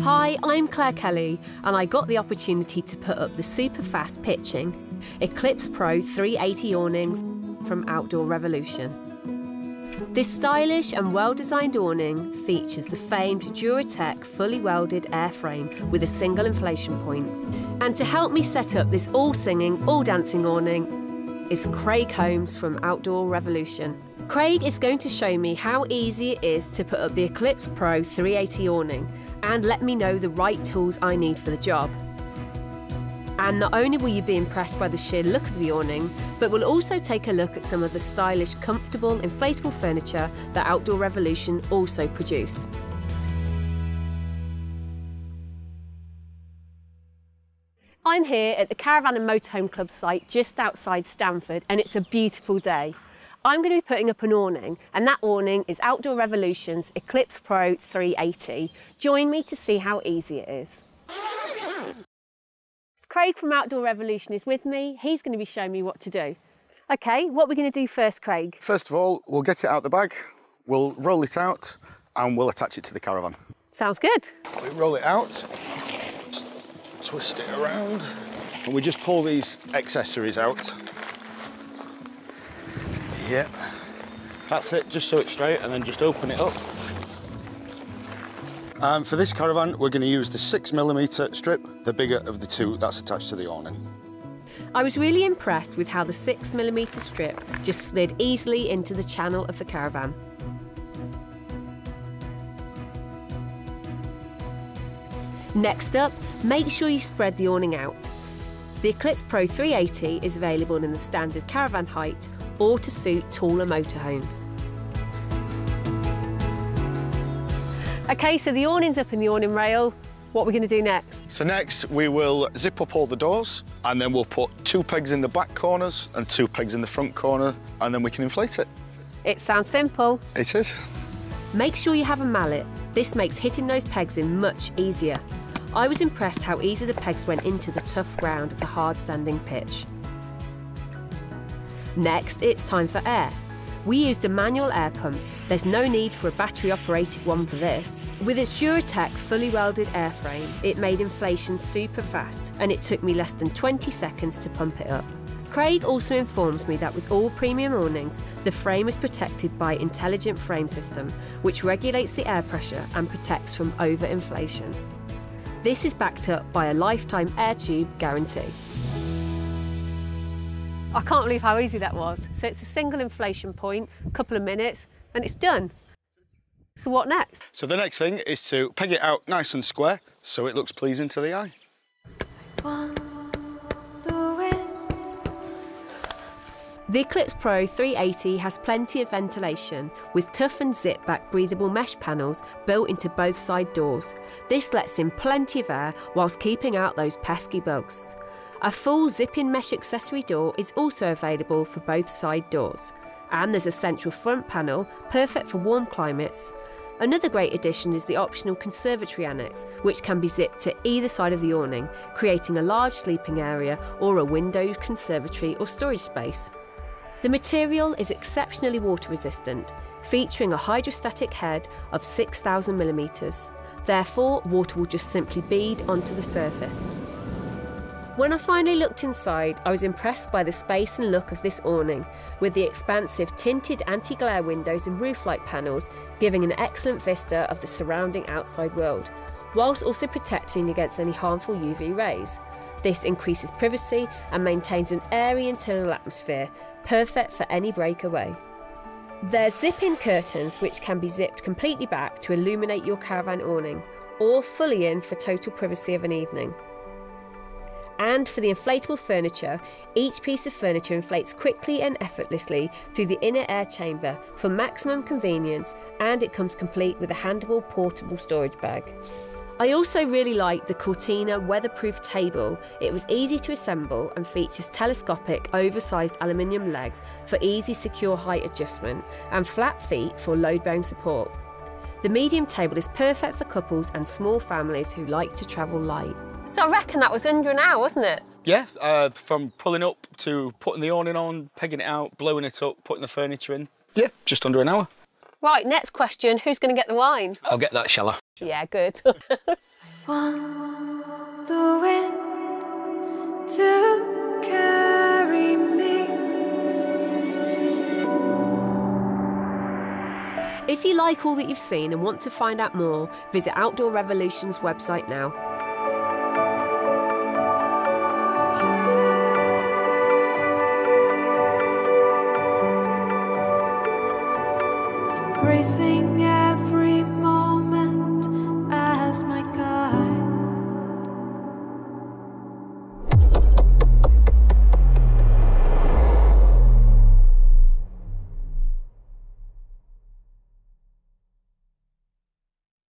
Hi, I'm Clare Kelly, and I got the opportunity to put up the super fast pitching Eclipse Pro 380 awning from Outdoor Revolution. This stylish and well designed awning features the famed Duratec fully welded airframe with a single inflation point. And to help me set up this all singing, all dancing awning is Craig Holmes from Outdoor Revolution. Craig is going to show me how easy it is to put up the Eclipse Pro 380 awning and let me know the right tools I need for the job. And not only will you be impressed by the sheer look of the awning, but we'll also take a look at some of the stylish, comfortable, inflatable furniture that Outdoor Revolution also produce. I'm here at the Caravan and Motorhome Club site just outside Stamford and it's a beautiful day. I'm going to be putting up an awning and that awning is Outdoor Revolution's Eclipse Pro 380. Join me to see how easy it is. Craig from Outdoor Revolution is with me. He's going to be showing me what to do. Okay, what are we going to do first, Craig? First of all, we'll get it out the bag, we'll roll it out and we'll attach it to the caravan. Sounds good. We roll it out, twist it around, and we just pull these accessories out. Yep, that's it, just so it's straight and then just open it up. And for this caravan, we're going to use the 6mm strip, the bigger of the two that's attached to the awning. I was really impressed with how the 6mm strip just slid easily into the channel of the caravan. Next up, make sure you spread the awning out. The Eclipse Pro 380 is available in the standard caravan height or to suit taller motorhomes. Okay, so the awning's up in the awning rail. What are we going to do next? So next we will zip up all the doors and then we'll put two pegs in the back corners and two pegs in the front corner and then we can inflate it. It sounds simple. It is. Make sure you have a mallet. This makes hitting those pegs in much easier. I was impressed how easy the pegs went into the tough ground of the hard standing pitch. Next, it's time for air. We used a manual air pump. There's no need for a battery operated one for this. With its Duratec fully welded airframe, it made inflation super fast and it took me less than 20 seconds to pump it up. Craig also informs me that with all premium awnings, the frame is protected by Intelligent Frame System, which regulates the air pressure and protects from overinflation. This is backed up by a lifetime air tube guarantee. I can't believe how easy that was. So it's a single inflation point, a couple of minutes, and it's done. So what next? So the next thing is to peg it out nice and square so it looks pleasing to the eye. The Eclipse Pro 380 has plenty of ventilation with tough and zip back breathable mesh panels built into both side doors. This lets in plenty of air whilst keeping out those pesky bugs. A full zip-in mesh accessory door is also available for both side doors. And there's a central front panel, perfect for warm climates. Another great addition is the optional conservatory annex, which can be zipped to either side of the awning, creating a large sleeping area or a windowed conservatory or storage space. The material is exceptionally water resistant, featuring a hydrostatic head of 6,000mm. Therefore, water will just simply bead onto the surface. When I finally looked inside, I was impressed by the space and look of this awning, with the expansive tinted anti glare windows and roof light panels giving an excellent vista of the surrounding outside world, whilst also protecting against any harmful UV rays. This increases privacy and maintains an airy internal atmosphere, perfect for any breakaway. There's zip in curtains which can be zipped completely back to illuminate your caravan awning, or fully in for total privacy of an evening. And for the inflatable furniture, each piece of furniture inflates quickly and effortlessly through the inner air chamber for maximum convenience, and it comes complete with a handable portable storage bag. I also really like the Cortina weatherproof table. It was easy to assemble and features telescopic, oversized aluminium legs for easy, secure height adjustment and flat feet for load bearing support. The medium table is perfect for couples and small families who like to travel light. So I reckon that was under an hour, wasn't it? Yeah, uh, from pulling up to putting the awning on, pegging it out, blowing it up, putting the furniture in. Yeah, just under an hour. Right, next question. Who's going to get the wine? I'll get that, shall I? Yeah, good. One, the wind to carry me. If you like all that you've seen and want to find out more, visit Outdoor Revolution's website now. racing